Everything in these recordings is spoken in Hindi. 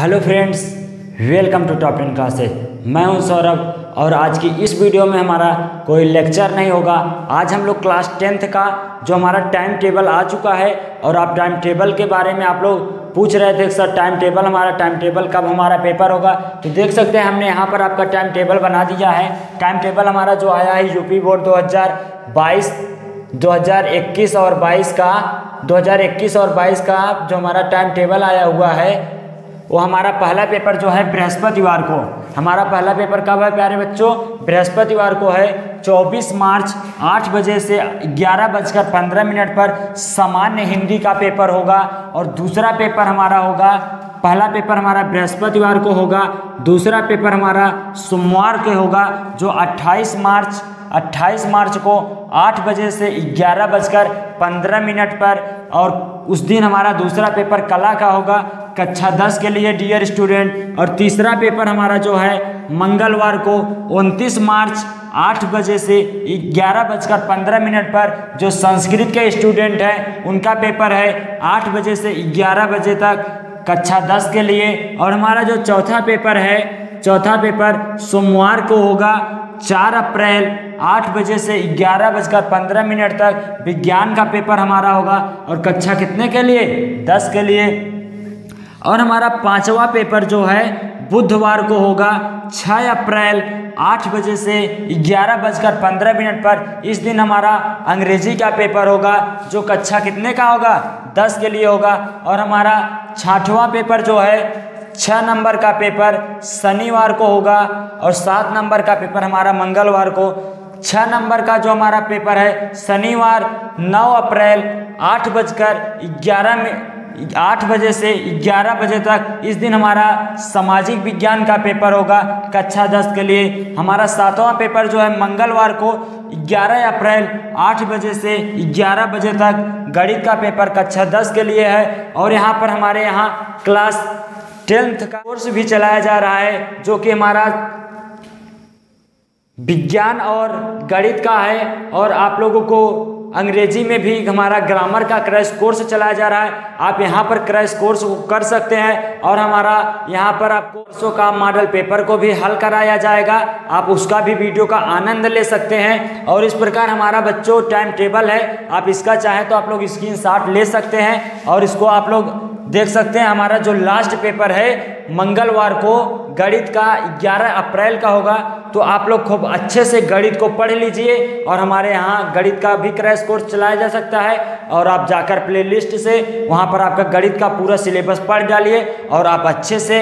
Hello friends, welcome to top ten classes मैं हूँ सौरभ और आज की इस वीडियो में हमारा कोई लेक्चर नहीं होगा। आज हम लोग क्लास टेंथ का जो हमारा टाइम टेबल आ चुका है और आप टाइम टेबल के बारे में आप लोग पूछ रहे थे, सर, टाइम टेबल हमारा, टाइम टेबल कब हमारा पेपर होगा? तो देख सकते हैं, हमने यहाँ पर आपका टाइम टेबल बना दिया है। टाइम टेबल हमारा जो आया है यूपी बोर्ड दो 2021 और 22 का 2021 और 22 का जो हमारा टाइम टेबल आया हुआ है वो हमारा पहला पेपर जो है बृहस्पतिवार को। हमारा पहला पेपर कब है प्यारे बच्चों? बृहस्पतिवार को है 24 मार्च 8 बजे से ग्यारह बजकर पंद्रह मिनट पर सामान्य हिंदी का पेपर होगा और दूसरा पेपर हमारा होगा, पहला पेपर हमारा बृहस्पतिवार को होगा, दूसरा पेपर हमारा सोमवार के होगा, जो 28 मार्च 28 मार्च को 8 बजे से ग्यारह बजकर पंद्रह मिनट पर और उस दिन हमारा दूसरा पेपर कला का होगा कक्षा 10 के लिए डियर स्टूडेंट और तीसरा पेपर हमारा जो है, मंगलवार को 29 मार्च आठ बजे से ग्यारह बजकर पंद्रह मिनट पर जो संस्कृत के स्टूडेंट हैं, उनका पेपर है आठ बजे से 11 बजे तक कक्षा 10 के लिए। और हमारा जो चौथा पेपर है, चौथा पेपर सोमवार को होगा, चार अप्रैल आठ बजे से ग्यारह बजकर पंद्रह मिनट तक। विज्ञान का पेपर हमारा होगा, और कक्षा कितने के लिए? दस के लिए। और हमारा पांचवा पेपर जो है, बुधवार को होगा 6 अप्रैल 8 बजे से ग्यारह बजकर पंद्रह मिनट पर। इस दिन हमारा अंग्रेज़ी का पेपर होगा, जो कक्षा कितने का होगा? 10 के लिए होगा। और हमारा छठवां पेपर जो है छः नंबर का पेपर शनिवार को होगा, और सात नंबर का पेपर हमारा मंगलवार को। छः नंबर का जो हमारा पेपर है, शनिवार, नौ अप्रैल, आठ बजकर ग्यारह आठ बजे से ग्यारह बजे तक इस दिन हमारा सामाजिक विज्ञान का पेपर होगा, कक्षा दस के लिए। हमारा सातवां पेपर जो है, मंगलवार को 11 अप्रैल 8 बजे से 11 बजे तक गणित का पेपर कक्षा दस के लिए है। और यहाँ पर हमारे यहाँ क्लास टेंथ का कोर्स भी चलाया जा रहा है, जो कि हमारा विज्ञान और गणित का है। और आप लोगों को अंग्रेज़ी में भी हमारा ग्रामर का क्रैश कोर्स चलाया जा रहा है। आप यहाँ पर क्रैश कोर्स कर सकते हैं और हमारा यहाँ पर आप कोर्सों का मॉडल पेपर को भी हल कराया जाएगा। आप उसका भी वीडियो का आनंद ले सकते हैं और इस प्रकार हमारा बच्चों टाइम टेबल है। आप इसका चाहें तो आप लोग स्क्रीन ले सकते हैं और इसको आप लोग देख सकते हैं, हमारा जो लास्ट पेपर है, मंगलवार को गणित का 11 अप्रैल का होगा तो आप लोग खूब अच्छे से गणित को पढ़ लीजिए और हमारे यहाँ गणित का भी क्रैश कोर्स चलाया जा सकता है और आप जाकर प्लेलिस्ट से वहाँ पर आपका गणित का पूरा सिलेबस पढ़ डालिए और आप अच्छे से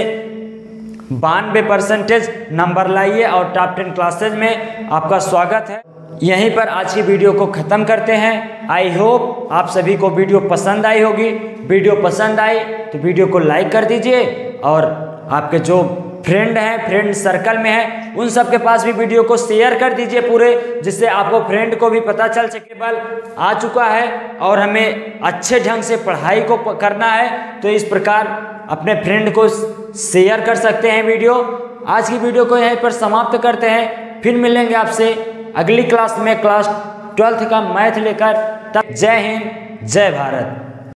बानवे परसेंटेज नंबर लाइए और टॉप टेन क्लासेज में आपका स्वागत है। यहीं पर आज की वीडियो को ख़त्म करते हैं। आई होप आप सभी को वीडियो पसंद आई होगी। वीडियो पसंद आई तो वीडियो को लाइक कर दीजिए और आपके जो फ्रेंड हैं फ्रेंड सर्कल में हैं, उन सब के पास भी वीडियो को शेयर कर दीजिए पूरे, जिससे आपको फ्रेंड को भी पता चल सके। बल आ चुका है और हमें अच्छे ढंग से पढ़ाई को करना है तो इस प्रकार अपने फ्रेंड को शेयर कर सकते हैं वीडियो। आज की वीडियो को यहीं पर समाप्त करते हैं। फिर मिलेंगे आपसे अगली क्लास में क्लास ट्वेल्थ का मैथ लेकर तब जय हिंद जय भारत।